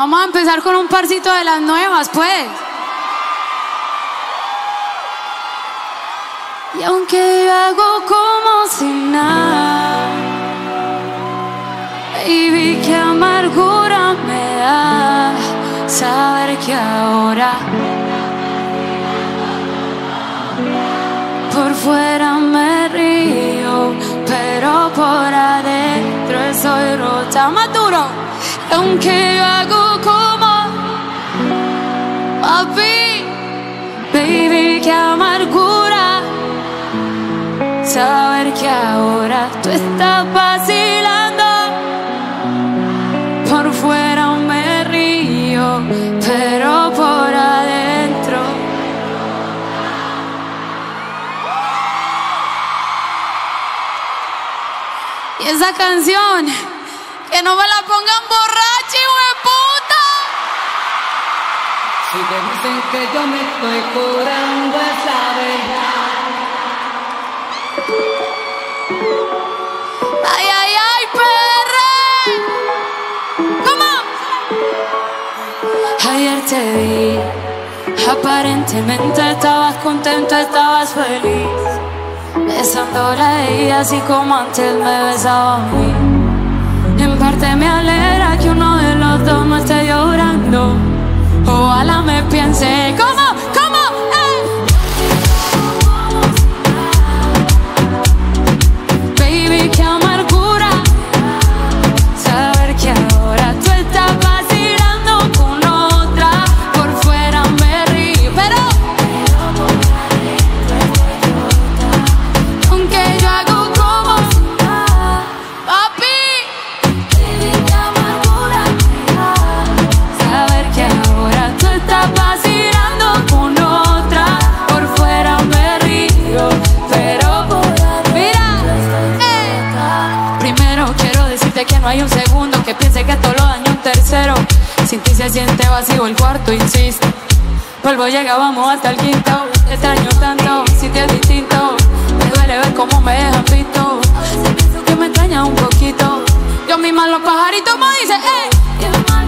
Vamos a empezar con un parcito de las nuevas, pues. Y aunque hago como si nada, baby, qué amargura me da saber que ahora por fuera me río, pero por adentro estoy rota. Más duro, aunque yo hago como papi, baby, qué amargura saber que ahora tú estás vacilando. Por fuera me río, pero por adentro. Y esa canción, que no me la pongan borracha, puta. Si te dicen que yo me estoy curando esa verdad. Ay, ay, ay, perre. ¿Cómo? Ayer te vi, aparentemente estabas contento, estabas feliz. Besándola a ella así como antes me besaba a mí. Ojalá me piense, ¿cómo? No hay un segundo que piense que esto lo daño un tercero. Sin ti se siente vacío el cuarto, insisto. Vuelvo, llegábamos hasta el quinto. Extraño tanto, si te es distinto. Me duele ver cómo me dejan visto. Te pienso que me extraña un poquito. Yo misma los pajaritos me dicen, eh.